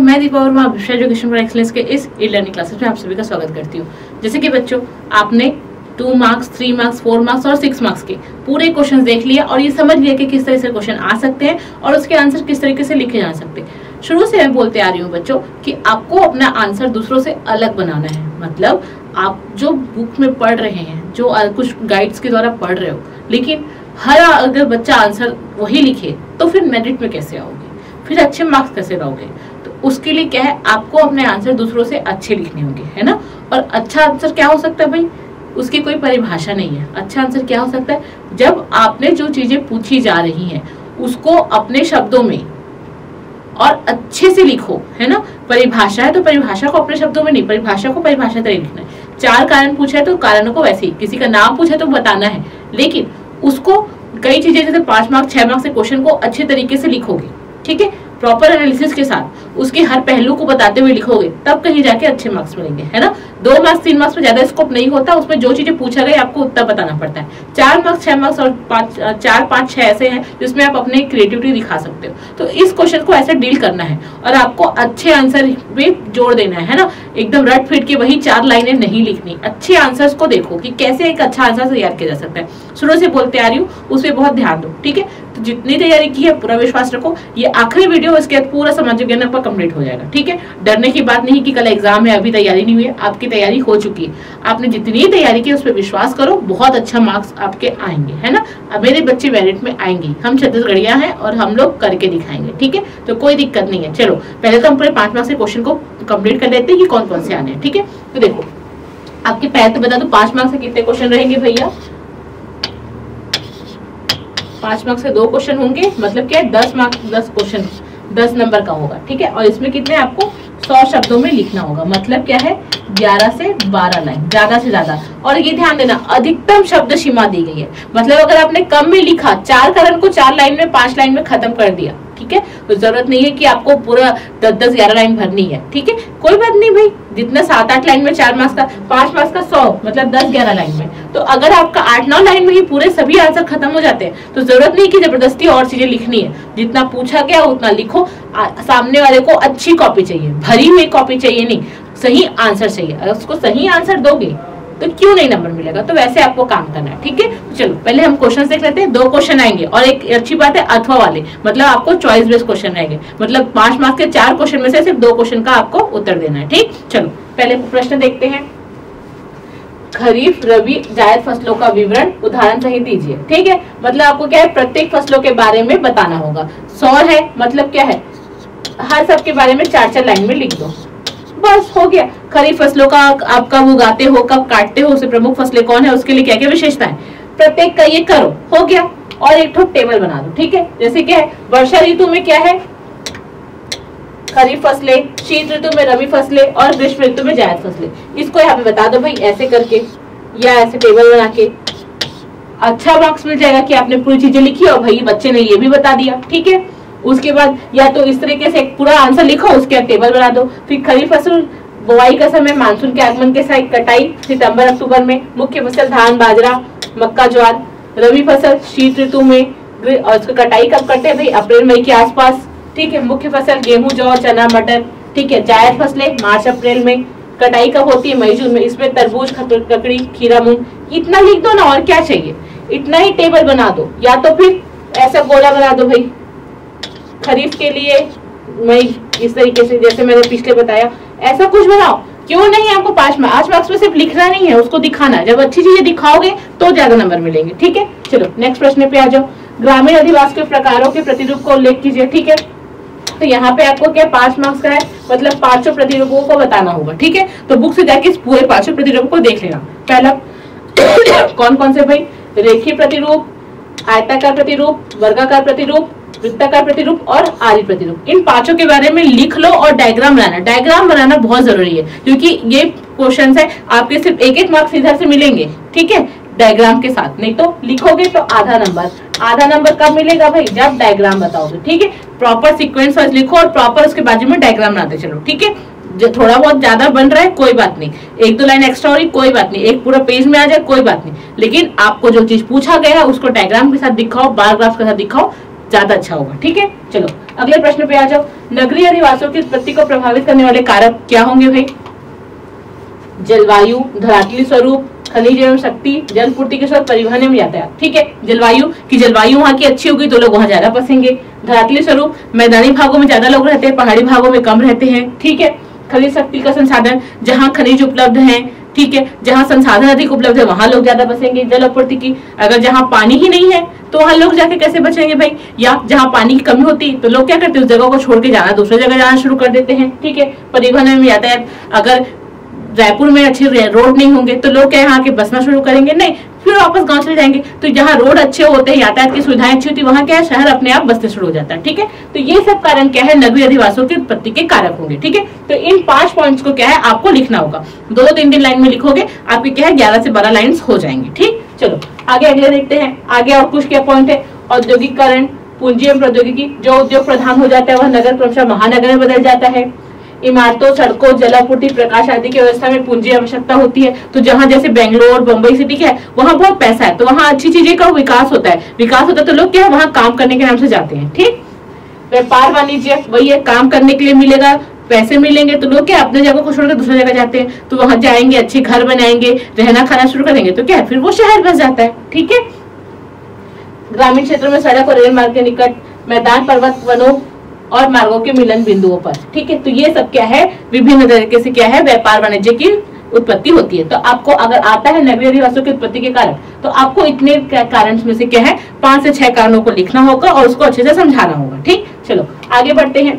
मैं दीपा वर्मा विश्व education for excellence के इस ई लर्निंग क्लासेस में आप सभी का स्वागत करती हूँ। जैसे कि बच्चों, आपने two marks three marks four marks और सिक्स मार्क्स के पूरे क्वेश्चन देख लिया और ये समझ लिया कि किस तरह से क्वेश्चन आ सकते हैं और उसके आंसर किस तरीके से लिखे जा सकते हैं। शुरू से मैं बोलते आ रही हूँ बच्चों कि आपको अपना आंसर दूसरों से अलग बनाना है। मतलब आप जो बुक में पढ़ रहे हैं, जो कुछ गाइड्स के द्वारा पढ़ रहे हो, लेकिन हर अगर बच्चा आंसर वही लिखे तो फिर मेरिट में कैसे आओगे? फिर अच्छे मार्क्स कैसे लाओगे उसके लिए क्या है? आपको अपने आंसर दूसरों से अच्छे लिखने होंगे, है ना? और अच्छा आंसर क्या हो सकता है भाई? उसकी कोई परिभाषा नहीं है। अच्छा आंसर क्या हो सकता है? जब आपने जो चीज़ें पूछी जा रही हैं, उसको अपने शब्दों में और अच्छे से लिखो, है ना? परिभाषा है तो परिभाषा को अपने शब्दों में नहीं, परिभाषा को परिभाषा तरह लिखना है। चार कारण पूछा है तो कारणों को वैसे ही। किसी का नाम पूछा तो बताना है। लेकिन उसको कई चीज़ें, जैसे पाँच मार्क्स छह मार्क्स के क्वेश्चन को अच्छे तरीके से लिखोगे, ठीक है? प्रॉपर एनालिसिस के साथ उसके हर पहलू को बताते हुए लिखोगे, तब कहीं जाके अच्छे मार्क्स मिलेंगे, है ना? दो मार्क्स तीन मार्क्स में ज़्यादा स्कोप नहीं होता, उसमें जो चीज़ें पूछा गया आपको उतना बताना पड़ता है। चार मार्क्स छह मार्क्स और पाँच, चार, पाँच, छह ऐसे हैं जिसमें आप अपने क्रिएटिविटी दिखा सकते हो। तो इस क्वेश्चन को ऐसे डील करना है और आपको अच्छे आंसर भी जोड़ देना है ना? एकदम रट फिट के वही चार लाइनें नहीं लिखनी। अच्छे आंसर्स को देखो कि कैसे एक अच्छा आंसर तैयार किया जा सकता है। शुरू से बोलते आ रही हूँ, उस पर बहुत ध्यान दो, ठीक है? तो जितनी तैयारी की है, पूरा विश्वास रखो। ये आखिरी वीडियो इसके बाद पूरा सामाजिक ज्ञान आपका कंप्लीट हो जाएगा, ठीक है? डरने की बात नहीं कि कल एग्ज़ाम है, अभी तैयारी नहीं हुई है, आपकी तैयारी हो चुकी है। आपने जितनी तैयारी की, उस पर विश्वास करो, बहुत अच्छा मार्क्स आपके आएँगे, है ना? अब मेरे बच्चे मेरिट में आएँगे हम छत्तीसगढ़िया हैं और हम लोग करके दिखाएँगे, ठीक है? तो कोई दिक्कत नहीं है। चलो, पहले तो हम पूरे पाँच मार्क्स के क्वेश्चन को कंप्लीट कर लेते हैं कि कौन कौन से आने हैं, ठीक है? तो देखो, आपके पहले तो बता दो, पाँच मार्क्स से कितने क्वेश्चन रहेंगे भैया? पाँच मार्क्स से दो क्वेश्चन होंगे मतलब क्या है? दस मार्क्स दस क्वेश्चन दस नंबर का होगा, ठीक है? और इसमें कितने आपको सौ शब्दों में लिखना होगा। मतलब क्या है? ग्यारह से बारह लाइन, ज़्यादा से ज़्यादा। और ये ध्यान देना, अधिकतम शब्द सीमा दी गई है। मतलब अगर आपने कम में लिखा, चार करण को चार लाइन में, पाँच लाइन में खत्म कर दिया ठीक है? तो ज़रूरत नहीं है कि आपको पूरा दस दस ग्यारह लाइन भरनी है ठीक है? कोई बात नहीं भाई जितना सात आठ लाइन में चार मार्क्स का पाँच मार्क्स का सौ मतलब दस ग्यारह लाइन में। तो अगर आपका आठ नौ लाइन में ही पूरे सभी आंसर खत्म हो जाते हैं तो ज़रूरत नहीं कि ज़बरदस्ती और चीज़ें लिखनी है। जितना पूछा गया उतना लिखो। आ, सामने वाले को अच्छी कॉपी चाहिए भरी हुई कॉपी चाहिए नहीं सही आंसर चाहिए। उसको सही आंसर दोगे तो क्यों नहीं नंबर मिलेगा? तो वैसे आपको काम करना है, ठीक है? चलो, पहले हम क्वेश्चन देख लेते हैं, दो क्वेश्चन आएँगे और एक अच्छी बात है, अथवा वाले। मतलब आपको चॉइस बेस्ड क्वेश्चन रहेंगे। मतलब पाँच मार्क्स के चार क्वेश्चन में से सिर्फ़ दो क्वेश्चन का आपको उत्तर देना है, ठीक? चलो, पहले प्रश्न देखते हैं। खरीफ, रबी, जायद फ़सलों का विवरण उदाहरण सही दीजिए, ठीक है? मतलब आपको क्या है, प्रत्येक फ़सलों के बारे में बताना होगा। सौर है मतलब क्या है? हर सब के बारे में चार चार लाइन में लिख दो। बस हो गया। खरीफ फ़सलों का आप कब उगाते हो, कब काटते हो, उसे प्रमुख फ़सलें कौन है, उसके लिए क्या क्या विशेषता है प्रत्येक का ये करो, हो गया। और एक ठो टेबल बना दो, ठीक है? जैसे क्या है, वर्षा ऋतु में क्या है? खरीफ फ़सलें, शीत ऋतु में रबी फ़सलें और ग्रीष्म ऋतु में जायद फ़सलें। इसको यहाँ पे बता दो भाई, ऐसे करके, या ऐसे टेबल बना के। अच्छा मार्क्स मिल जाएगा कि आपने पूरी चीज़ें लिखी और भाई, बच्चे ने ये भी बता दिया, ठीक है? उसके बाद या तो इस तरीके से एक पूरा आंसर लिखो, उसके बाद टेबल बना दो। फिर खरीफ फ़सल, बुआई का समय, मानसून के आगमन के साथ कटाई, सितंबर, अक्टूबर में मुख्य फ़सल धान, बाजरा, मक्का, ज्वार, रबी फ़सल, शीत ऋतु में और उसकी कटाई कब करते हैं भाई? अप्रैल, मई के आसपास। ठीक है, मुख्य फ़सल गेहूँ, जौ, चना, मटर। ठीक है, जायद फ़सलें, मार्च, अप्रैल में कटाई कब होती है, मई, जून में? इसमें तरबूज ककड़ी, खीरा, मूंग। इतना लिख दो ना, और क्या चाहिए? इतना ही टेबल बना दो। या तो फिर ऐसा गोला बना दो भाई। खरीफ के लिए मई इस तरीके से, जैसे मैंने पिछले बताया, ऐसा कुछ बनाओ। क्यों नहीं आपको पाँच मार्क्स पाँच मार्क्स में सिर्फ़ लिखना नहीं है, उसको दिखाना जब अच्छी चीज़ें दिखाओगे तो ज़्यादा नंबर मिलेंगे, ठीक है? चलो नेक्स्ट प्रश्न पे आ जाओ। ग्रामीण अधिवास के प्रकारों के प्रतिरूप को उल्लेख कीजिए, ठीक है? तो यहाँ पे आपको क्या पाँच मार्क्स का है? मतलब पाँचों प्रतिरूपों को बताना होगा, ठीक है? तो बुक से जाके पूरे पाँचों प्रतिरूप को देख लेना। पहला कौन कौन से भाई? रेखी प्रतिरूप, आयताकार प्रतिरूप, वर्गाकार प्रतिरूप वृत्ताकार प्रतिरूप और आर्य प्रतिरूप। इन पाँचों के बारे में लिख लो और डायग्राम बनाना। डायग्राम बनाना बहुत ज़रूरी है, क्योंकि ये क्वेश्चन है, आपके सिर्फ़ एक एक मार्क्स इधर से मिलेंगे, ठीक है? डायग्राम के साथ। नहीं तो लिखोगे तो आधा नंबर आधा नंबर कब मिलेगा भाई? जब डायग्राम बताओगे, ठीक है? प्रॉपर सिक्वेंस वाइज लिखो और प्रॉपर उसके बाजू में डायग्राम बनाते चलो, ठीक है? जो, थोड़ा बहुत ज़्यादा बन रहा है, कोई बात नहीं। एक दो लाइन एक्स्ट्रा हो रही, कोई बात नहीं। एक पूरा पेज में आ जाए, कोई बात नहीं। लेकिन आपको जो चीज़ पूछा गया है, उसको डायग्राम के साथ दिखाओ बायोग्राफ के साथ दिखाओ ज़्यादा अच्छा होगा, ठीक है? चलो, अगले प्रश्न पे आ जाओ। नगरीय अधिवासियों की उत्पत्ति को प्रभावित करने वाले कारक क्या होंगे भाई? जलवायु, धरातली स्वरूप, खनिज एवं शक्ति, जल पूर्ति के साथ परिवहन एवं यातायात, ठीक है? जलवायु, की जलवायु वहाँ की अच्छी होगी तो लोग वहाँ ज़्यादा बसेंगे धरातली स्वरूप, मैदानी भागों में ज़्यादा लोग रहते हैं, पहाड़ी भागों में कम रहते हैं, ठीक है? खनिज शक्ति का संसाधन, जहाँ खनिज उपलब्ध है ठीक है, जहाँ संसाधन अधिक उपलब्ध है, वहाँ लोग ज़्यादा बसेंगे जल आपूर्ति की। अगर जहाँ पानी ही नहीं है तो वहाँ लोग जाके कैसे बचेंगे भाई? या जहाँ पानी की कमी होती तो लोग क्या करते हैं उस जगह को छोड़ के जाना, दूसरी जगह जाना शुरू कर देते हैं, ठीक है? परिवहन में यातायात, अगर रायपुर में अच्छे रोड नहीं होंगे तो लोग क्या यहाँ के बसना शुरू करेंगे? नहीं फिर वापस गाँव चले जाएँगे। तो जहाँ रोड अच्छे होते हैं, यातायात की सुविधाएँ अच्छी होती है, वहाँ क्या है, शहर अपने आप बसते शुरू हो जाता है, ठीक है? तो ये सब कारण क्या है नगरीय अधिवासियों की उत्पत्ति के कारक होंगे, ठीक है? तो इन पाँच पॉइंट्स को क्या है, आपको लिखना होगा। दो दो तीन तीन लाइन में लिखोगे, आपके क्या है, ग्यारह से बारह लाइन हो जाएँगे, ठीक? चलो, आगे अगले देखते हैं। आगे और कुछ क्या पॉइंट है? औद्योगिकरण पूंजी एवं प्रौद्योगिकी, जो उद्योग प्रधान हो जाता है, वह नगर क्रमशः महानगर में बदल जाता है। इमारतों, सड़कों, जलापूर्ति, प्रकाश आदि की व्यवस्था में पूंजी आवश्यकता होती है। तो जहाँ जैसे बेंगलोर बम्बई सिटी है, वहाँ बहुत पैसा है। तो वहाँ अच्छी चीज़ें का विकास होता है। विकास होता है तो लोग क्या है, वहाँ काम करने के नाम से जाते हैं, ठीक? व्यापार वाणिज्य, वही है, काम करने के लिए मिलेगा, पैसे मिलेंगे तो लोग क्या अपने जगह को छोड़कर दूसरी जगह जाते हैं? तो वहाँ जाएँगे, अच्छे घर बनाएँगे, रहना खाना शुरू करेंगे तो क्या फिर वो शहर बस जाता है, ठीक है? ग्रामीण क्षेत्रों में सड़क और रेल मार्ग के निकट मैदान, पर्वत, वनों और मार्गों के मिलन बिंदुओं पर। ठीक है? तो ये सब क्या है? विभिन्न तरीके से क्या है? व्यापार वाणिज्य की उत्पत्ति होती है। तो आपको अगर आता है नगरीय अधिवासियों की उत्पत्ति के कारण तो आपको इतने कारण में से क्या है? पाँच से छह कारणों को लिखना होगा और उसको अच्छे से समझाना होगा। ठीक? चलो, आगे बढ़ते हैं।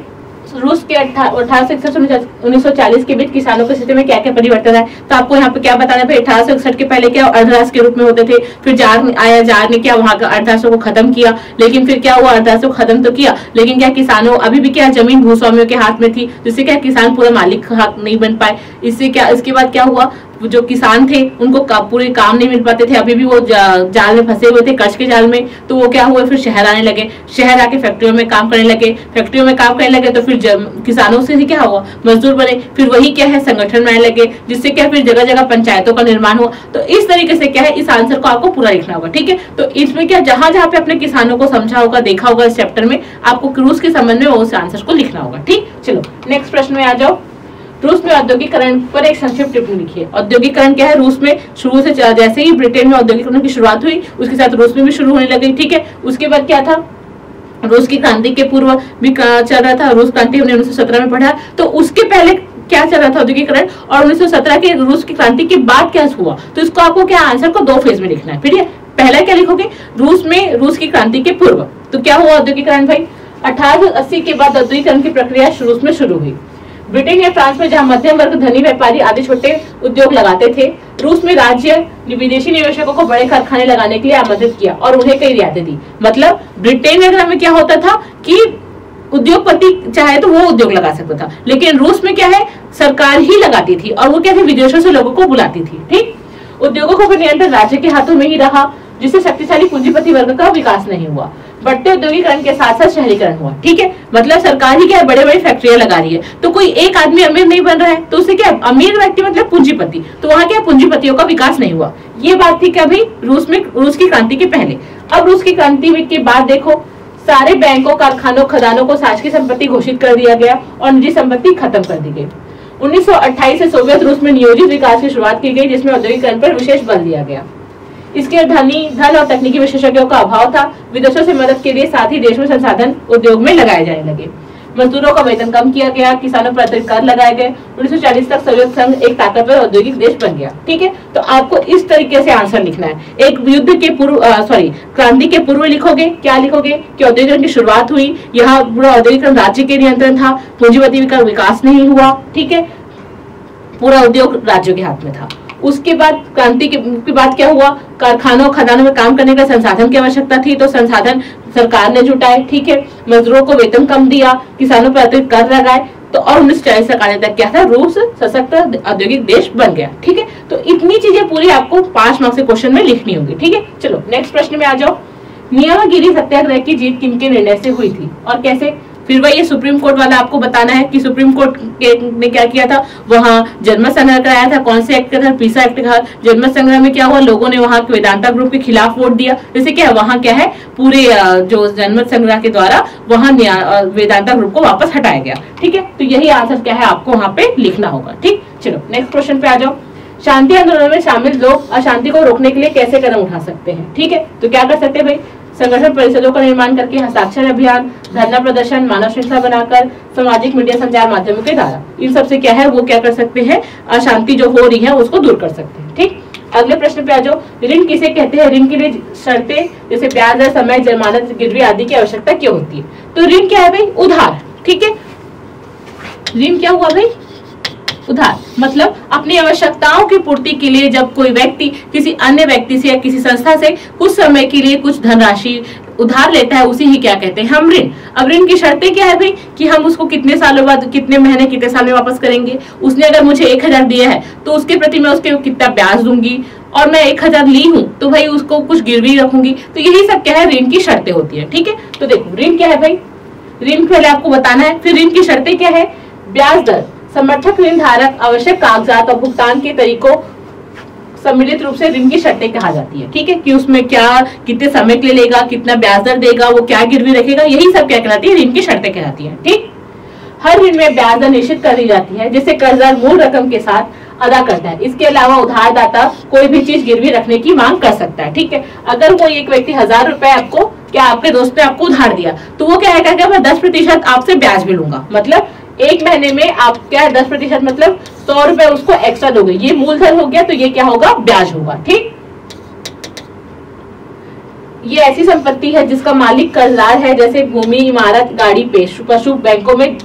रूस के अठारह सौ इकसठ उन्नीस के बीच किसानों के स्थिति में क्या क्या परिवर्तन है? तो आपको यहाँ पे क्या बताना है अठारह सौ इकसठ के पहले क्या अर्धराष्ट्र के रूप में होते थे? फिर जार आया जार ने क्या वहाँ का अर्धराष्ट्र को खत्म किया? लेकिन फिर क्या हुआ? अर्धराष्ट्र को खत्म तो किया। लेकिन क्या किसानों, अभी भी क्या ज़मीन भूस्वामियों के हाथ में थी? जिससे क्या किसान पूरा मालिक हक नहीं बन पाए? इससे क्या, इसके बाद क्या हुआ? जो किसान थे उनको का, पूरे काम नहीं मिल पाते थे। अभी भी वो जा, जाल में फंसे हुए थे कर्ज के जाल में। तो वो क्या हुआ? फिर शहर आने लगे। शहर आके फैक्ट्रियों में काम करने लगे। फैक्ट्रियों में काम करने लगे तो फिर किसानों से क्या हुआ? मजदूर बने। फिर वही क्या है? संगठन में लगे जिससे क्या फिर जगह जगह पंचायतों का निर्माण हुआ। तो इस तरीके से क्या है? इस आंसर को आपको पूरा लिखना होगा ठीक है? तो इसमें क्या जहाँ जहाँ पे अपने किसानों को समझा होगा देखा होगा इस चैप्टर में आपको क्रूज के संबंध में उस आंसर को लिखना होगा ठीक? चलो नेक्स्ट प्रश्न में आ जाओ। रूस में औद्योगिकरण पर एक संक्षिप्त टिप्पणी लिखिए। औद्योगिकरण क्या है? रूस में शुरू से चला जैसे ही ब्रिटेन में औद्योगिकरण की शुरुआत हुई, उसके साथ रूस में भी शुरू होने लगी, ठीक है? उसके बाद क्या था? रूस की क्रांति के पूर्व भी चल रहा था, रूस क्रांति हमने उन्नीस में पढ़ा। तो उसके पहले क्या चल रहा था औद्योगिकरण? और 1917 के रूस की क्रांति के बाद क्या हुआ? तो इसको आपको क्या आंसर को दो फ़ेज़ में लिखना है, ठीक है? पहला क्या लिखोगे? रूस में, रूस की क्रांति के पूर्व। तो क्या हुआ औद्योगिकरण भाई? अठारह सौ अस्सी के बाद औद्योगिकरण की प्रक्रिया रूस में शुरू हुई। ब्रिटेन या फ्रांस में जहाँ मध्यम वर्ग धनी व्यापारी आदि छोटे उद्योग लगाते थे, रूस में राज्य विदेशी निवेशकों को बड़े कारखाने लगाने के लिए आमंत्रित किया और उन्हें कई रियायतें दी। मतलब ब्रिटेन वगैरह में क्या होता था कि उद्योगपति चाहे तो वो उद्योग लगा सकता था, लेकिन रूस में क्या है, सरकार ही लगाती थी और वो क्या थी विदेशों से लोगों को बुलाती थी, ठीक? उद्योगों का नियंत्रण राज्य के हाथों में ही रहा, जिससे शक्तिशाली पूंजीपति वर्ग का विकास नहीं हुआ। बढ़ते औद्योगिकरण के साथ साथ शहरीकरण हुआ, ठीक है? मतलब सरकार ही क्या बड़े बड़े फैक्ट्रियाँ लगा रही है। तो कोई एक आदमी अमीर नहीं बन रहा है तो उससे क्या अमीर व्यक्ति मतलब पूंजीपति? तो वहाँ क्या पूंजीपतियों का विकास नहीं हुआ? ये बात थी क्या भाई? रूस में, रूस की क्रांति के पहले। अब रूस की क्रांति के बाद देखो, सारे बैंकों, कारखानों, खदानों को शासकीय संपत्ति घोषित कर दिया गया और निजी संपत्ति खत्म कर दी गई। 1928 से सोवियत रूस में नियोजित विकास की शुरुआत की गई, जिसमें औद्योगिकरण पर विशेष बल दिया गया। इसके धनी, धन और तकनीकी विशेषज्ञों का अभाव था। विदेशों से मदद के लिए साथ ही देश में संसाधन उद्योग में लगाए जाने लगे। मजदूरों का वेतन कम किया गया, किसानों पर अतिरिक्त कर लगाए गए। 1940 तक सोवियत संघ एक ताकतवर औद्योगिक देश बन गया। ठीक है? तो आपको इस तरीके से आंसर लिखना है। एक युद्ध के पूर्व सॉरी क्रांति के पूर्व लिखोगे? क्या लिखोगे? कि औद्योगिकरण की शुरुआत हुई। यहाँ पूरा औद्योगिकरण राज्य के नियंत्रण था। पूंजीपति का विकास नहीं हुआ। ठीक है? पूरा उद्योग राज्यों के हाथ में था। उसके बाद क्रांति के बाद क्या हुआ? कारखानों और खदानों में काम करने का संसाधन की आवश्यकता थी तो संसाधन सरकार ने जुटाए, ठीक है? मजदूरों को वेतन कम दिया, किसानों पर अतिरिक्त कर लगाए तो और उन्नीस चालीस तक आने तक क्या था, रूस सशक्त औद्योगिक देश बन गया, ठीक है? तो इतनी चीज़ें पूरी आपको पाँच मार्क्स के क्वेश्चन में लिखनी होगी, ठीक है? चलो नेक्स्ट प्रश्न में आ जाओ। नियमगिरी सत्याग्रह की जीत किनके निर्णय से हुई थी और कैसे? फिर वही सुप्रीम कोर्ट वाला आपको बताना है कि सुप्रीम कोर्ट ने क्या किया था? वहाँ जन्म संग्रह कराया था। कौन से एक्ट का था पीसा एक्ट का। जन्म संग्रह में क्या हुआ? लोगों ने वहाँ वेदांता ग्रुप के खिलाफ वोट दिया। जैसे क्या वहाँ क्या है? पूरे जो जन्म संग्रह के द्वारा वहाँ वेदांता ग्रुप को वापस हटाया गया। ठीक है? तो यही आंसर क्या है आपको वहाँ पे लिखना होगा। ठीक? चलो नेक्स्ट क्वेश्चन पे आ जाओ। शांति आंदोलन में शामिल लोग अशांति को रोकने के लिए कैसे कदम उठा सकते हैं? ठीक है? तो क्या कर सकते हैं भाई? संगठन परिषदों का निर्माण करके हस्ताक्षर अभियान, धरना प्रदर्शन, मानव श्रृंखला बनाकर सामाजिक मीडिया संचार माध्यमों के द्वारा। इन सबसे क्या है, वो क्या कर सकते हैं? अशांति जो हो रही है, उसको दूर कर सकते हैं, ठीक? अगले प्रश्न पे आ जाओ। ऋण किसे कहते हैं? ऋण के लिए शर्तें, जैसे ब्याज दर, समय, जमानत, गिरवी आदि की आवश्यकता क्यों होती है? तो ऋण क्या है भाई? उधार, ठीक है? ऋण क्या हुआ भाई? उधार। मतलब अपनी आवश्यकताओं की पूर्ति के लिए जब कोई व्यक्ति किसी अन्य व्यक्ति से या किसी संस्था से कुछ समय के लिए कुछ धनराशि उधार लेता है, उसी ही क्या कहते हैं? हम ऋण। अब ऋण की शर्तें क्या है भाई? कि हम उसको कितने सालों बाद, कितने महीने, कितने साल में वापस करेंगे? उसने अगर मुझे एक हज़ार दिया है तो उसके प्रति मैं उसके कितना ब्याज दूँगी? और मैं एक हज़ार ली हूँ तो भाई उसको कुछ गिरवी रखूँगी? तो यही सब क्या है? ऋण की शर्तें होती है, ठीक है? तो देखो, ऋण क्या है भाई? ऋण पहले आपको बताना है, फिर ऋण की शर्तें क्या है? ब्याज दर। समर्थक ऋण धारक आवश्यक कागजात और भुगतान के तरीकों सम्मिलित रूप से ऋण की शर्तें कहा जाती है। ठीक है? कि उसमें क्या, कितने समय के लिए लेगा, कितना ब्याज दर देगा, वो क्या गिरवी रखेगा, यही सब क्या कहलाती है, ऋण की शर्तें कहलाती है। ठीक? हर ऋण में ब्याज दर निश्चित कर दी जाती है, जिसे कर्जदार मूल रकम के साथ अदा करता है। इसके अलावा उधारदाता कोई भी चीज़ गिरवी रखने की मांग कर सकता है। ठीक है? अगर कोई एक व्यक्ति हज़ार रुपए आपको, क्या आपके दोस्त ने आपको उधार दिया तो वो क्या है मैं दस प्रतिशत आपसे ब्याज भी लूँगा। मतलब एक महीने में आप क्या दस प्रतिशत मतलब सौ रुपए उसको एक्स्ट्रा दोगे? ये मूलधन हो गया तो ये क्या होगा? ब्याज होगा, ठीक? ये ऐसी संपत्ति है जिसका मालिक कर्जदार है, जैसे भूमि, इमारत, गाड़ी, पेश, पशु, बैंकों में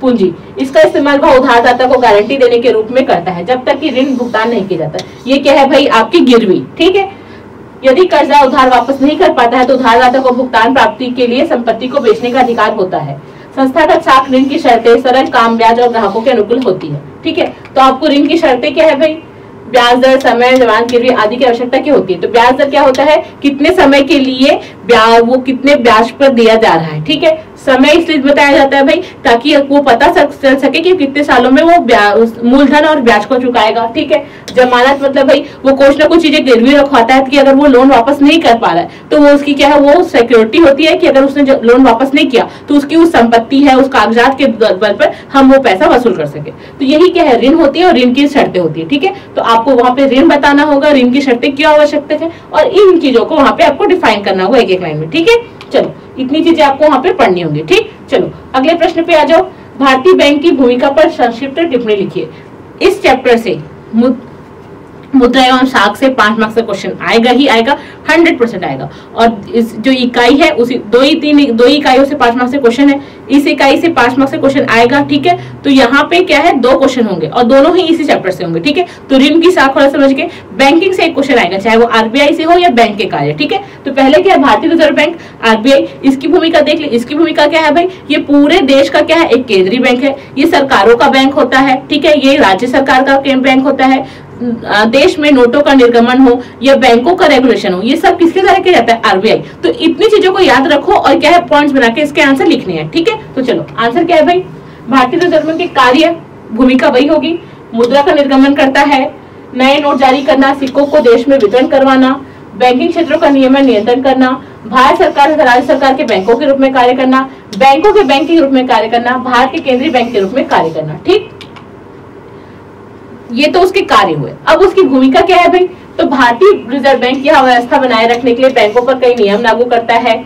पूंजी। इसका इस्तेमाल वह उधारदाता को गारंटी देने के रूप में करता है, जब तक कि ऋण भुगतान नहीं किया जाता। ये क्या है भाई? आपकी गिरवी, ठीक है? यदि कर्जा उधार वापस नहीं कर पाता है तो उधारदाता को भुगतान प्राप्ति के लिए संपत्ति को बेचने का अधिकार होता है। संस्थागत साख ऋण की शर्तें सरल काम, ब्याज और ग्राहकों के अनुकूल होती है। ठीक है? तो आपको ऋण की शर्तें क्या है भाई? ब्याज दर, समय जमान गिरवी आदि की आवश्यकता क्या होती है? तो ब्याज दर क्या होता है? कितने समय के लिए ब्याज वो कितने ब्याज पर दिया जा रहा है? ठीक है? समय इसलिए बताया जाता है भाई, ताकि वो पता चल सके कि कितने सालों में वो मूलधन और ब्याज को चुकाएगा, ठीक है? जमानत मतलब भाई, वो कुछ ना कुछ चीज़ें गिरवी रखवाता है कि अगर वो लोन वापस नहीं कर पा रहा है तो वो उसकी क्या है, वो सिक्योरिटी होती है कि अगर उसने लोन वापस नहीं किया तो उसकी उस संपत्ति है, उस कागजात के बल पर हम वो पैसा वसूल कर सके। तो यही क्या है, ऋण होती है और ऋण की शर्तें होती है, ठीक है? तो आपको वहाँ पे ऋण बताना होगा, ऋण की शर्तें क्यों आवश्यकता है, और इन चीज़ों को वहाँ पे आपको डिफाइन करना होगा एक एक लाइन में, ठीक है? चलो। इतनी चीज़ें आपको वहाँ पे पढ़नी होंगी, ठीक? चलो, अगले प्रश्न पे आ जाओ। भारतीय बैंक की भूमिका पर संक्षिप्त टिप्पणी लिखिए। इस चैप्टर से मुद्रा एवं साख से पाँच मार्क्स का क्वेश्चन आएगा ही आएगा हंड्रेड परसेंट आएगा। और इस जो इकाई है, उसी दो ही तीन दो ही इकाइयों से पाँच मार्क्स का क्वेश्चन है। इस इकाई से पाँच मार्क्स का क्वेश्चन आएगा, ठीक है? तो यहाँ पे क्या है? दो क्वेश्चन होंगे और दोनों ही इसी चैप्टर से होंगे, ठीक है? तो ऋण की साख वाला समझ के बैंकिंग से एक क्वेश्चन आएगा, चाहे वो आरबीआई से हो या बैंक के कार्य, ठीक है? तो पहले क्या है? भारतीय रिज़र्व बैंक आरबीआई इसकी भूमिका देख ले। इसकी भूमिका क्या है भाई? ये पूरे देश का क्या है? एक केंद्रीय बैंक है। ये सरकारों का बैंक होता है, ठीक है? ये राज्य सरकार का बैंक होता है। देश में नोटों का निर्गमन हो या बैंकों का रेगुलेशन हो, ये सब किसके द्वारा किया जाता है? आरबीआई तो इतनी चीज़ों को याद रखो और क्या है पॉइंट्स बना के इसके आंसर लिखने हैं, ठीक है? तो चलो आंसर क्या है भाई? भारतीय रिज़र्व बैंक के कार्य, भूमिका वही होगी। मुद्रा का निर्गमन करता है, नए नोट जारी करना, सिक्कों को देश में वितरण करवाना बैंकिंग क्षेत्रों का नियमन नियंत्रण करना, भारत सरकार तथा राज्य सरकार के बैंकों के रूप में कार्य करना, बैंकों के बैंक के रूप में कार्य करना, भारत के केंद्रीय बैंक के रूप में कार्य करना, ठीक? ये तो उसके कार्य हुए। अब उसकी भूमिका क्या है भाई? तो भारतीय रिज़र्व बैंक यह व्यवस्था बनाए रखने के लिए बैंकों पर कई नियम लागू करता है।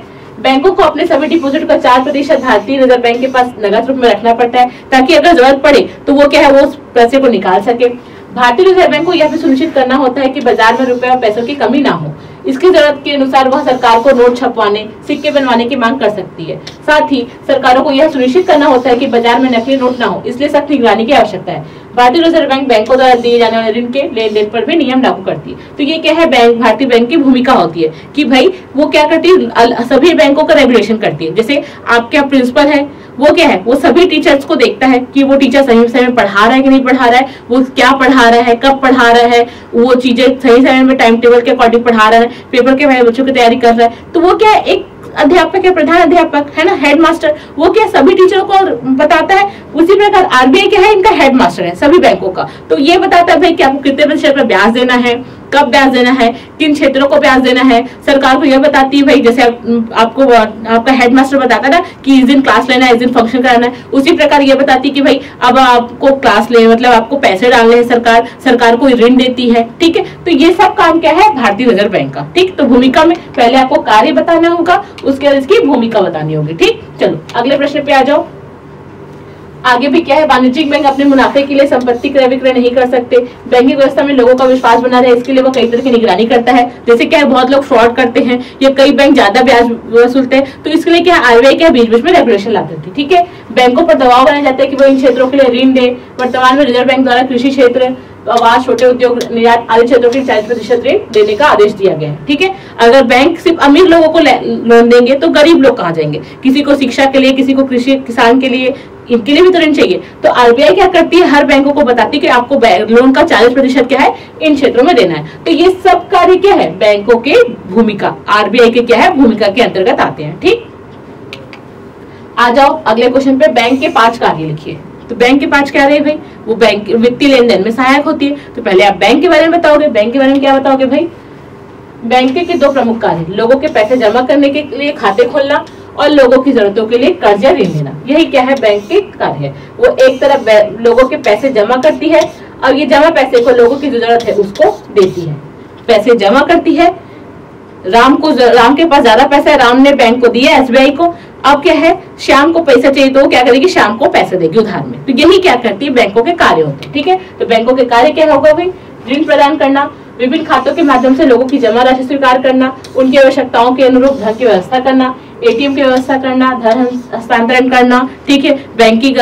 बैंकों को अपने सभी डिपोजिट का चार प्रतिशत भारतीय रिज़र्व बैंक के पास नगद रूप में रखना पड़ता है, ताकि अगर ज़रूरत पड़े तो वो क्या है, वो उस पैसे को निकाल सके। भारतीय रिज़र्व बैंक को यह भी सुनिश्चित करना होता है कि बाज़ार में रुपए और पैसों की कमी ना हो। इसकी ज़रूरत के अनुसार वह सरकार को नोट छपवाने, सिक्के बनवाने की मांग कर सकती है। साथ ही सरकारों को यह सुनिश्चित करना होता है कि बाज़ार में नकली नोट ना हो, इसलिए सख्त निगरानी की आवश्यकता है। भारतीय रिज़र्व बैंक बैंकों द्वारा दिए जाने वाले ऋण के लेन देन पर भी नियम लागू करती है। तो ये क्या है, बैंक, भारतीय बैंक की भूमिका होती है कि भाई, वो क्या करती है सभी बैंकों का रेगुलेशन करती है। जैसे आपके प्रिंसिपल है, वो क्या है, वो सभी टीचर्स को देखता है कि वो टीचर सही समय में पढ़ा रहा है कि नहीं पढ़ा रहा है, वो क्या पढ़ा रहा है, कब पढ़ा रहा है, वो चीज़ें सही समय में टाइम टेबल के अकॉर्डिंग पढ़ा रहा है पेपर के बच्चों की तैयारी कर रहा है। तो वो क्या है, एक अध्यापक है प्रधान अध्यापक, है ना हेड मास्टर वो क्या सभी टीचरों को बताता है? उसी प्रकार आरबीआई क्या है? इनका हेड मास्टर है, सभी बैंकों का। तो ये बताता है भाई कि आपको कितने प्रतिशत का ब्याज देना है? कब ब्याज देना है किन क्षेत्रों को ब्याज देना है। सरकार को यह बताती है भाई जैसे आप, आपको आपका हेडमास्टर बताता ना कि इस दिन क्लास लेना है इस दिन फ़ंक्शन कराना है। उसी प्रकार ये बताती है कि भाई अब आपको क्लास ले मतलब आपको पैसे डालने हैं सरकार सरकार को ऋण देती है ठीक है? तो ये सब काम क्या है? भारतीय रिज़र्व बैंक का ठीक? तो भूमिका में पहले आपको कार्य बताना होगा उसके बाद इसकी भूमिका बतानी होगी ठीक? चलो अगले प्रश्न पे आ जाओ। आगे भी क्या है? वाणिज्यिक बैंक अपने मुनाफे के लिए संपत्ति क्रय विक्रय नहीं कर सकते। बैंकिंग व्यवस्था में लोगों का विश्वास बना रहे, इसके लिए वो कई तरह की निगरानी करता है। जैसे क्या है, बहुत लोग फ्रॉड करते हैं, या कई बैंक ज़्यादा ब्याज वसूलते हैं तो इसके लिए क्या आरबीआई क्या बीच बीच में रेगुलेशन ला देती है, ठीक है? बैंकों पर दबाव बनाया जाता है कि वो इन क्षेत्रों के लिए ऋण दे। वर्तमान में रिज़र्व बैंक द्वारा कृषि क्षेत्र, आवास, छोटे उद्योग, निर्यात आदि क्षेत्रों के चालीस प्रतिशत ऋण देने का आदेश दिया गया है, ठीक है? अगर बैंक सिर्फ़ अमीर लोगों को लोन देंगे तो गरीब लोग कहाँ जाएँगे? किसी को शिक्षा के लिए, किसी को कृषि, किसान के लिए इनके लिए भी तो ऋण चाहिए। तो आरबीआई क्या करती है? हर बैंकों को बताती है कि आपको लोन का चालीस प्रतिशत क्या है? इन क्षेत्रों में देना है। तो ये सब कार्य क्या है? बैंकों के भूमिका आरबीआई के क्या है? भूमिका के अंतर्गत आते हैं, ठीक? आ जाओ, अगले क्वेश्चन पे बैंक के पाँच कार्य लिखिए। तो बैंक के पाँच क्या रहे भाई? वो बैंक, वित्तीय लेन देन में सहायक होती है। तो पहले आप बैंक के बारे में बताओगे। बैंक के बारे में क्या बताओगे भाई? बैंक के दो प्रमुख कार्य? लोगों के पैसे जमा करने के लिए खाते खोलना और लोगों की जरूरतों के लिए कर्जा ऋण लेना। यही क्या है? बैंक के कार्य है। वो एक तरफ़ लोगों के पैसे जमा करती है और ये जमा पैसे को लोगों की ज़रूरत है उसको देती है। पैसे जमा करती है। राम को राम के पास ज़्यादा पैसा है। राम ने बैंक को दिया एसबीआई को। अब क्या है? शाम को पैसा चाहिए तो क्या करेगी? शाम को पैसा देगी उधार में। तो यही क्या करती है? बैंकों के कार्य होते हैं, ठीक है? तो बैंकों के कार्य क्या होगा भाई? ऋण प्रदान करना, विभिन्न खातों के माध्यम से लोगों की जमा राशि स्वीकार करना, उनकी आवश्यकताओं के अनुरूप धन की व्यवस्था करना एटीएम की व्यवस्था करना, धन हस्तांतरण करना, ठीक है? बैंकिंग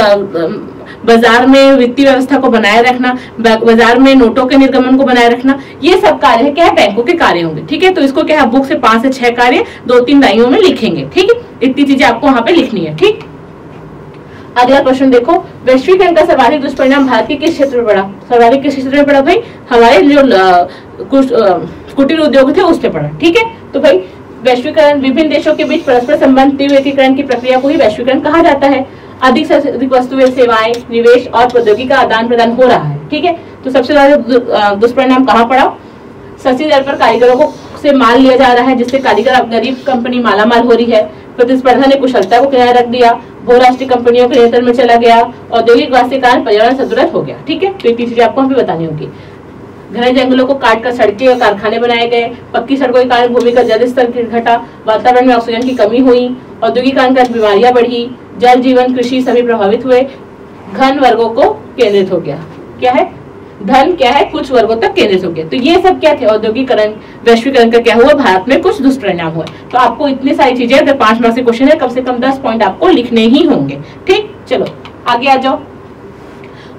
बाज़ार में वित्तीय व्यवस्था को बनाए रखना बाज़ार में नोटों के निर्गमन को बनाए रखना, ये सब कार्य है, क्या बैंकों के कार्य होंगे, ठीक है? तो इसको क्या है? बुक से पाँच से छह कार्य दो तीन लाइनों में लिखेंगे, ठीक है? इतनी चीज़ें आपको वहाँ पे लिखनी है, ठीक? अगला क्वेश्चन देखो वैश्वीकरण का सर्वाधिक दुष्परिणाम भारत के किस क्षेत्र में पड़ा? सर्वाधिक किस क्षेत्र में पड़ा भाई? हमारे जो कुटीर उद्योग थे, उस पर पड़ा, ठीक है? तो भाई वैश्वीकरण, विभिन्न देशों के बीच परस्पर संबंध तीव्र एकीकरण की प्रक्रिया को ही वैश्वीकरण कहा जाता है। अधिक से अधिक वस्तुएँ सेवाएँ, निवेश और प्रौद्योगिकी का आदान प्रदान हो रहा है, ठीक है? तो सबसे ज़्यादा दुष्परिणाम कहाँ पड़ा? सस्ती दर पर कारीगरों को से माल लिया जा रहा है, जिससे कारीगर गरीब कंपनी मालामाल हो रही है। प्रतिस्पर्धा ने कुशलता को किनारे रख दिया, बहुराष्ट्रीय कंपनियों के नियंत्रण में चला गया औद्योगिक वास्तविक कारण पर्यावरण सदुरत हो गया, ठीक है? तो तीसरी आपको हमें बतानी होगी। घने जंगलों को काट कर सड़कें और कारखाने बनाए गए। पक्की सड़कों के कारण भूमि का जल स्तर घटा वातावरण में ऑक्सीजन की कमी हुई औद्योगिकरण कर बीमारियाँ बढ़ी, जल जीवन कृषि सभी प्रभावित हुए। घन वर्गों को केंद्रित हो गया। क्या है? धन क्या है? कुछ वर्गों तक केंद्रित हो गया। तो ये सब क्या थे? औद्योगिकरण, वैश्वीकरण का क्या हुआ? भारत में कुछ दुष्परिणाम हुए। तो आपको इतनी सारी चीज़ें, अगर पाँच मार्क्स के क्वेश्चन है, कम से कम दस पॉइंट आपको लिखने ही होंगे। ठीक? चलो, आगे आ जाओ।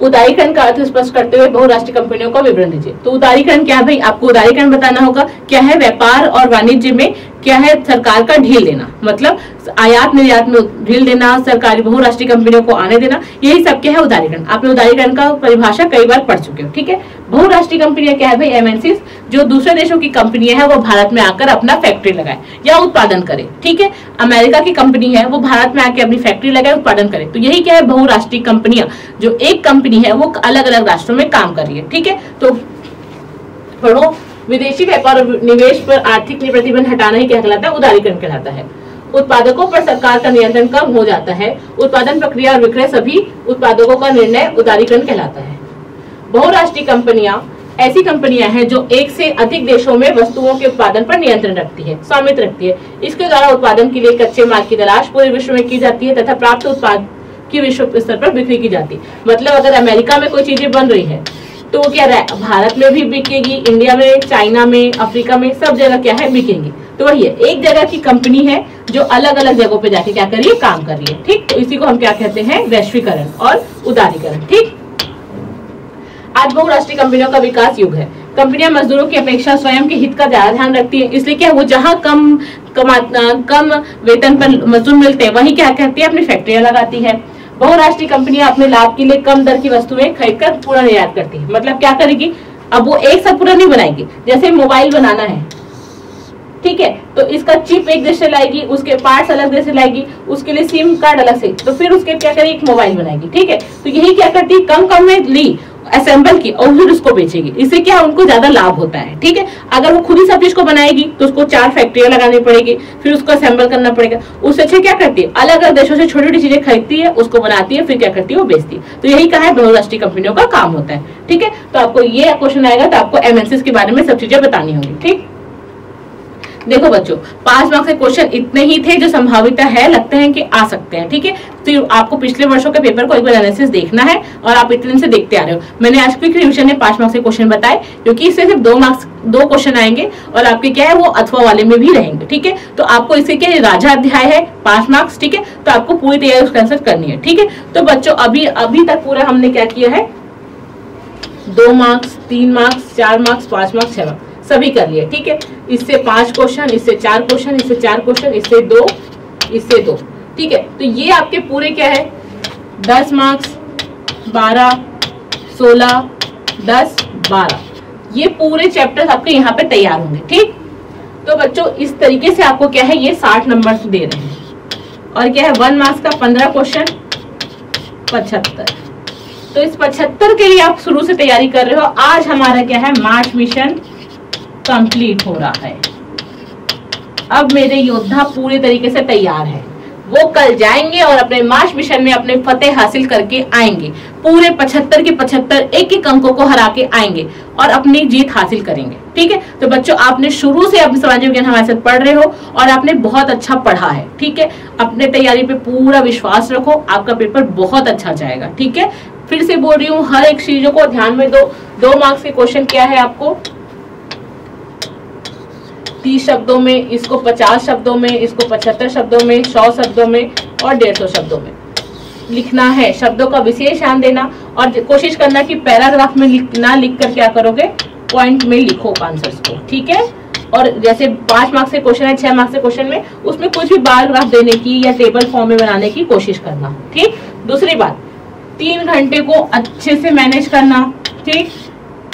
उदारीकरण का अर्थ स्पष्ट करते हुए बहुराष्ट्रीय कंपनियों का विवरण दीजिए। तो उदारीकरण क्या भाई? आपको उदारीकरण बताना होगा। क्या है? व्यापार और वाणिज्य में क्या है? सरकार का ढील देना। मतलब आयात निर्यात में ढील देना, सरकारी बहुराष्ट्रीय कंपनियों को आने देना, यही सब क्या है? उदारीकरण। आपने उदारीकरण का परिभाषा कई बार पढ़ चुके हो, ठीक है? बहुराष्ट्रीय कंपनियाँ क्या है भाई? एमएनसी जो दूसरे देशों की कंपनियाँ है, वो भारत में आकर अपना फैक्ट्री लगाए या उत्पादन करे, ठीक है? अमेरिका की कंपनी है, वो भारत में आकर अपनी फैक्ट्री लगाए, उत्पादन करे। तो यही क्या है? बहुराष्ट्रीय कंपनियाँ, जो एक कंपनी है, वो अलग अलग राष्ट्रों में काम कर रही है, ठीक है? तो पढ़ो विदेशी व्यापार और निवेश पर आर्थिक प्रतिबंध हटाना ही कहलाता है, उदारीकरण कहलाता है। उत्पादकों पर सरकार का नियंत्रण कम हो जाता है, उत्पादन प्रक्रिया और विक्रय सभी उत्पादकों का निर्णय उदारीकरण कहलाता है। बहुराष्ट्रीय कंपनियाँ ऐसी कंपनियाँ हैं जो एक से अधिक देशों में वस्तुओं के उत्पादन पर नियंत्रण रखती है, स्वामित्व रखती है। इसके द्वारा उत्पादन के लिए कच्चे माल की तलाश पूरे विश्व में की जाती है तथा प्राप्त उत्पाद की विश्व स्तर पर बिक्री की जाती है। मतलब अगर अमेरिका में कोई चीज़ें बन रही है तो क्या रहा है, भारत में भी बिकेगी, इंडिया में, चाइना में, अफ्रीका में, सब जगह क्या है, बिकेगी। तो वही है, एक जगह की कंपनी है जो अलग अलग जगहों पे जाके क्या करिए काम कर रही है, ठीक? तो इसी को हम क्या कहते हैं, वैश्वीकरण और उदारीकरण, ठीक? आज बहुराष्ट्रीय कंपनियों का विकास युग है। कंपनियाँ मजदूरों की अपेक्षा स्वयं के हित का ज़्यादा ध्यान रखती है। इसलिए क्या वो जहाँ कम कमा, कम वेतन पर मजदूर मिलते हैं, वही क्या कहती है, अपनी फैक्ट्रियाँ लगाती है। बहुराष्ट्रीय कंपनियाँ अपने लाभ के लिए कम दर की वस्तुएँ खरीद कर पूरा निर्यात करती है। मतलब क्या करेगी? अब वो एक साथ पूरा नहीं बनाएगी। जैसे मोबाइल बनाना है। ठीक है? तो इसका चिप एक देश से लाएगी, उसके पार्ट्स अलग देश से लाएगी, उसके लिए सिम कार्ड अलग से। तो फिर उसके क्या करेगी? एक मोबाइल बनाएगी। ठीक है? तो यही क्या करती कम कम में ली। असेंबल की और फिर उसको बेचेगी। इससे क्या उनको ज़्यादा लाभ होता है, ठीक है? अगर वो खुद ही सब चीज़ को बनाएगी तो उसको चार फैक्ट्रियाँ लगानी पड़ेगी, फिर उसको असेंबल करना पड़ेगा। उससे अच्छे क्या करती है? अलग अलग देशों से छोटी छोटी चीज़ें खरीदती है, उसको बनाती है, फिर क्या करती है? वो बेचती है। तो यही कहा है बहुराष्ट्रीय कंपनियों का काम होता है, ठीक है? तो आपको ये क्वेश्चन आएगा तो आपको एमएनसी के बारे में सब चीज़ें बतानी होगी, ठीक? देखो बच्चों, पाँच मार्क्स के क्वेश्चन इतने ही थे जो संभावित है, लगते हैं कि आ सकते हैं, ठीक है? तो आपको पिछले वर्षों के पेपर को एक बार एनालिसिस देखना है और आप इतने से देखते आ रहे हो। मैंने आज क्विक रिविजन में पाँच मार्क्स के क्वेश्चन बताए क्योंकि इससे सिर्फ़ दो मार्क्स दो क्वेश्चन आएँगे और आपके क्या है, वो अथवा वाले में भी रहेंगे, ठीक है? तो आपको इससे क्या राजा अध्याय है, पाँच मार्क्स ठीक है? तो आपको पूरी तैयारी उसका आंसर करनी है, ठीक है? तो बच्चों, अभी अभी तक पूरा हमने क्या किया है? दो मार्क्स तीन मार्क्स चार मार्क्स पाँच मार्क्स छह मार्क्स सभी कर लिए, ठीक है? इससे पाँच क्वेश्चन इससे चार क्वेश्चन इससे चार क्वेश्चन इससे दो इससे दो, ठीक है? तो ये आपके पूरे क्या है? दस मार्क्स बारह, सोलह, दस, बारह। ये पूरे चैप्टर आपके यहाँ पे तैयार होंगे, ठीक? तो बच्चों, इस तरीके से आपको क्या है? ये साठ नंबर दे रहे हैं। और क्या है? वन मार्क्स का पंद्रह क्वेश्चन पचहत्तर। तो इस पचहत्तर के लिए आप शुरू से तैयारी कर रहे हो। आज हमारा क्या है? मार्च मिशन कंप्लीट हो रहा है। अब मेरे योद्धा पूरे तरीके से तैयार है। वो कल जाएँगे और अपने मार्च मिशन में अपने फतेह हासिल करके आएँगे। पूरे पचहत्तर के पचहत्तर एक एक अंकों को हरा के आएँगे और अपनी जीत हासिल करेंगे। ठीक है? तो बच्चों, आपने शुरू से अपने सामाजिक विज्ञान हमारे साथ पढ़ रहे हो और आपने बहुत अच्छा पढ़ा है। ठीक है? अपने तैयारी पे पूरा विश्वास रखो, आपका पेपर बहुत अच्छा जाएगा। ठीक है? फिर से बोल रही हूँ, हर एक चीज़ों को ध्यान में दो दो मार्क्स के क्वेश्चन क्या है आपको? तीस शब्दों में इसको पचास शब्दों में इसको पचहत्तर शब्दों में सौ शब्दों में और डेढ़ सौ शब्दों में। लिखना है शब्दों का विशेष ध्यान देना और कोशिश करना कि पैराग्राफ में लिख, ना लिख कर क्या करोगे पॉइंट में लिखो आंसर्स को ठीक है? और जैसे पाँच मार्क्स के क्वेश्चन है छह मार्क्स के क्वेश्चन में उसमें कुछ भी बायोग्राफ देने की या टेबल फॉर्म में बनाने की कोशिश करना ठीक? दूसरी बात तीन घंटे को अच्छे से मैनेज करना ठीक?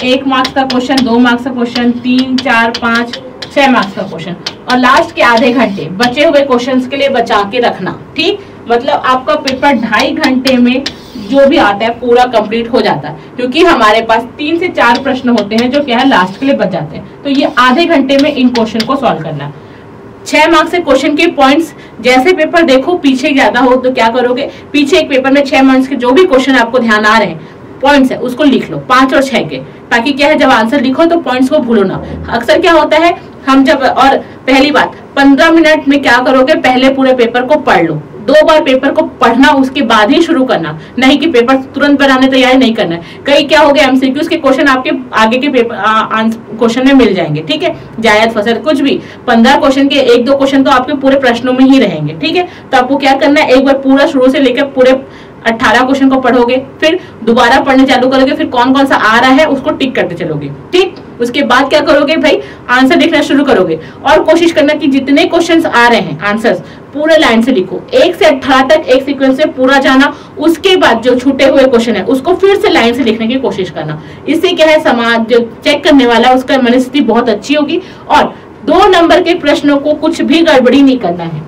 एक मार्क्स का क्वेश्चन दो मार्क्स का क्वेश्चन तीन चार पाँच छह मार्क्स का क्वेश्चन और लास्ट के आधे घंटे, बचे हुए क्वेश्चन के लिए बचा के रखना, ठीक? मतलब आपका पेपर ढाई घंटे में जो भी आता है, पूरा कंप्लीट हो जाता है। क्योंकि हमारे पास तीन से चार प्रश्न होते हैं जो क्या है लास्ट के लिए बच जाते हैं। तो ये आधे घंटे में इन क्वेश्चन को सॉल्व करना। छह मार्क्स से क्वेश्चन के पॉइंट्स जैसे पेपर देखो, पीछे ज़्यादा हो तो क्या करोगे? पीछे एक पेपर में छह मार्क्स के जो भी क्वेश्चन आपको ध्यान आ रहे हैं पॉइंट्स है, उसको लिख लो, पाँच और छह के, ताकि क्या है, जब आंसर लिखो तो पॉइंट्स को भूलो ना। अक्सर क्या होता है, हम जब, और पहली बात, पंद्रह मिनट में क्या करोगे, पहले पूरे पेपर को पढ़ लो। दो बार पेपर को पढ़ना, उसके बाद ही शुरू करना। नहीं कि पेपर तुरंत बनाने तैयारी नहीं करना कई क्या हो गया एमसीक्यूज के क्वेश्चन आपके आगे के पेपर क्वेश्चन में मिल जाएँगे, ठीक है? जायद फ़सल कुछ भी। पंद्रह क्वेश्चन के एक दो क्वेश्चन तो आपके पूरे प्रश्नों में ही रहेंगे, ठीक है? तो आपको क्या करना है, एक बार पूरा शुरू से लेकर पूरे अट्ठारह क्वेश्चन को पढ़ोगे, फिर दोबारा पढ़ने चालू करोगे, फिर कौन कौन सा आ रहा है उसको टिक करते चलोगे, ठीक? उसके बाद क्या करोगे भाई? आंसर लिखना शुरू करोगे। और कोशिश करना कि जितने क्वेश्चन आ रहे हैं आंसर्स पूरे लाइन से लिखो। एक से अठारह तक, एक सीक्वेंस से पूरा जाना, उसके बाद जो छूटे हुए क्वेश्चन है, उसको फिर से लाइन से लिखने की कोशिश करना। इससे क्या है, समाज जो चेक करने वाला है, उसका मनस्थिति बहुत अच्छी होगी। और दो नंबर के प्रश्नों को कुछ भी गड़बड़ी नहीं करना है।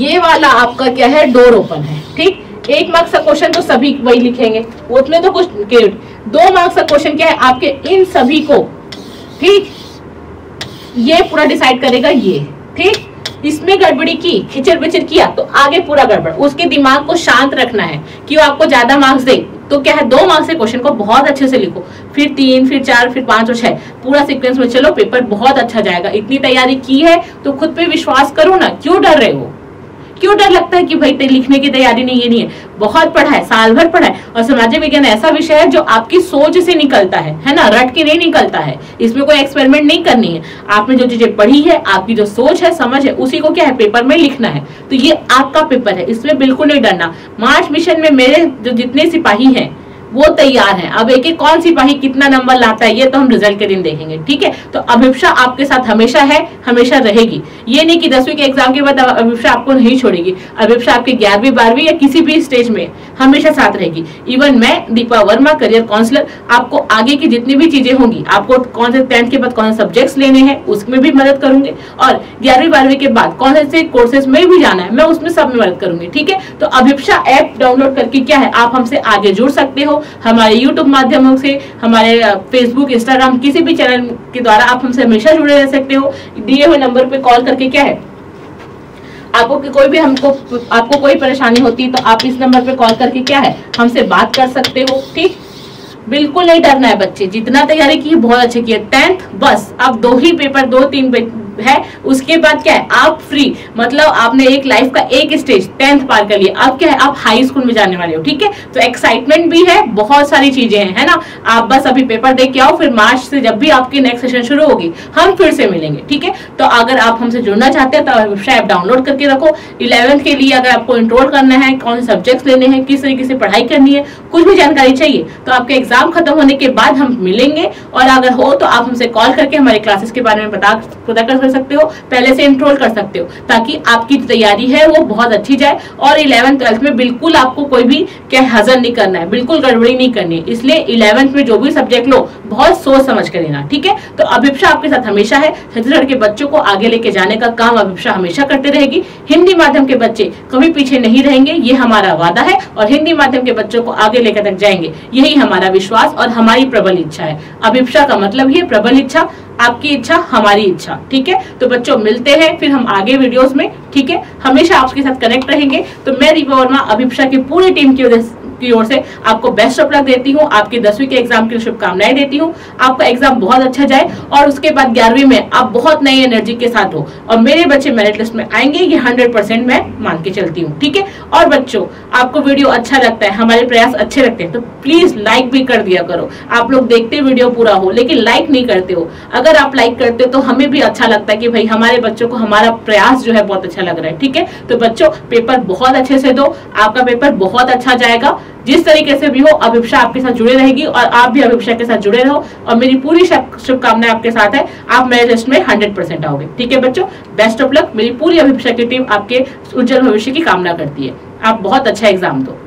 ये वाला आपका क्या है डोर ओपन है, ठीक? एक मार्क्स का क्वेश्चन तो सभी वही लिखेंगे। उसमें तो कुछ दो मार्क्स का क्वेश्चन क्या है? आपके इन सभी को, ठीक? ये पूरा डिसाइड करेगा ये, ठीक? इसमें गड़बड़ी की खिचर बिचर किया तो आगे पूरा गड़बड़। उसके दिमाग को शांत रखना है कि वो आपको ज़्यादा मार्क्स दे। तो क्या है? दो मार्क्स के क्वेश्चन को बहुत अच्छे से लिखो। फिर तीन, फिर चार, फिर पाँच और छह। पूरा सीक्वेंस में चलो पेपर बहुत अच्छा जाएगा। इतनी तैयारी की है तो खुद पे विश्वास करो ना। क्यों डर रहे हो? क्यों डर लगता है कि भाई लिखने की तैयारी नहीं, ये नहीं है? बहुत पढ़ा है, साल भर पढ़ा है। और सामाजिक विज्ञान ऐसा विषय है जो आपकी सोच से निकलता है है ना? रट के नहीं निकलता है। इसमें कोई एक्सपेरिमेंट नहीं करनी है। आपने जो चीज़ें पढ़ी है, आपकी जो सोच है, समझ है, उसी को क्या है? पेपर में लिखना है। तो ये आपका पेपर है, इसमें बिल्कुल नहीं डरना। मार्च मिशन में मेरे जो जितने सिपाही हैं वो तैयार है। अब एक एक कौन सिपाही कितना नंबर लाता है, ये तो हम रिज़ल्ट के दिन देखेंगे, ठीक है? तो अभिप्सा आपके साथ हमेशा है, हमेशा रहेगी। ये नहीं कि दसवीं के एग्ज़ाम के बाद अभिप्सा आपको नहीं छोड़ेगी। अभिप्सा आपके ग्यारहवीं, बारहवीं या किसी भी स्टेज में हमेशा साथ रहेगी। इवन मैं, दीपा वर्मा करियर काउंसलर आपको आगे की जितनी भी चीज़ें होंगी, आपको कौन से टेंथ के बाद कौन से सब्जेक्ट्स लेने हैं, उसमें भी मदद करूँगी। और ग्यारहवीं, बारहवीं के बाद कौन से कोर्सेज में भी जाना है, मैं उसमें सब में मदद करूँगी, ठीक है? तो अभिप्सा ऐप डाउनलोड करके क्या है, आप हमसे आगे जुड़ सकते हो। हमारे यूट्यूब माध्यमों से, हमारे फेसबुक इंस्टाग्राम किसी भी चैनल के द्वारा आप हमसे हमेशा जुड़े रह सकते हो। दिए हुए नंबर पे कॉल करके क्या है? आपको कोई भी हमको, आपको कोई परेशानी होती है तो आप इस नंबर पे कॉल करके क्या है? हमसे बात कर सकते हो, ठीक? बिल्कुल नहीं डरना है बच्चे, जितना तैयारी की बहुत अच्छे की टेंथ बस, अब दो ही पेपर दो, तीन है, उसके बाद क्या है, आप फ्री मतलब आपने एक लाइफ का एक स्टेज टेंथ पार कर लिया। अब क्या है, आप हाई स्कूल में जाने वाले हो, ठीक है? तो एक्साइटमेंट भी है, बहुत सारी चीज़ें हैं, है ना? आप बस अभी पेपर देख के आओ, फिर मार्च से जब भी आपकी नेक्स्ट सेशन शुरू होगी, हम फिर से मिलेंगे, ठीक है? तो अगर आप हमसे जुड़ना चाहते हैं तो ऐप डाउनलोड करके रखो। इलेवेंथ के लिए अगर आपको इंट्रोल करना है, कौन से सब्जेक्ट लेने हैं, किस तरीके से पढ़ाई करनी है, कुछ भी जानकारी चाहिए तो आपके एग्ज़ाम खत्म होने के बाद हम मिलेंगे। और अगर हो तो आप हमसे कॉल करके हमारे क्लासेस के बारे में पता कर सकते हो, पहले से इंट्रोल कर सकते हो, ताकि आपकी तैयारी है वो बहुत अच्छी जाए। और इलेवेंथ ट्वेल्थ में बिल्कुल आपको कोई भी क्या हजर नहीं करना है, बिल्कुल गड़बड़ी नहीं करनी है। इसलिए इलेवेंथ में जो भी सब्जेक्ट लो, बहुत सोच समझ कर लेना, ठीक है? तो अभिप्सा आपके साथ हमेशा है। छत्तीसगढ़ के बच्चों को आगे लेके जाने का काम अभिप्सा हमेशा करते रहेगी। हिंदी माध्यम के बच्चे कभी पीछे नहीं रहेंगे, ये हमारा वादा है। और हिंदी माध्यम के बच्चों को आगे लेकर तक जाएँगे, यही हमारा विश्वास और हमारी प्रबल इच्छा है। अभिप्सा का मतलब ही प्रबल इच्छा। आपकी इच्छा, हमारी इच्छा, ठीक है? तो बच्चों, मिलते हैं, फिर हम आगे वीडियोस में, ठीक है? हमेशा आपके साथ कनेक्ट रहेंगे। तो मैं रिपा वर्मा, अभिप्सा की पूरी टीम की वजह की ओर से आपको बेस्ट ऑफ़ लक देती हूँ, आपकी दसवीं के एग्ज़ाम के शुभकामनाएँ देती हूँ। आपका एग्ज़ाम बहुत अच्छा जाए और उसके बाद ग्यारहवीं में आप बहुत नई एनर्जी के साथ हो और मेरे बच्चे मेरिट लिस्ट में आएँगे, ये हंड्रेड मैं मान के चलती हूँ, ठीक है? और बच्चों, आपको वीडियो अच्छा लगता है, हमारे प्रयास अच्छे लगते हैं तो प्लीज़ लाइक भी कर दिया करो। आप लोग देखते वीडियो पूरा हो, लेकिन लाइक नहीं करते हो। अगर आप लाइक करते हो तो हमें भी अच्छा लगता है कि भाई, हमारे बच्चों को हमारा प्रयास जो है बहुत अच्छा लग रहा है, ठीक है? तो बच्चों पेपर बहुत अच्छे से दो, आपका पेपर बहुत अच्छा जाएगा। जिस तरीके से भी हो अभिप्सा आपके साथ जुड़े रहेगी और आप भी अभिप्सा के साथ जुड़े रहो और मेरी पूरी शुभकामनाएँ आपके साथ है। आप मेरे टेस्ट में हंड्रेड परसेंट आओगे। ठीक है बच्चों? बेस्ट ऑफ़ लक मेरी पूरी अभिप्सा की टीम आपके उज्जवल भविष्य की कामना करती है। आप बहुत अच्छा एग्ज़ाम दो।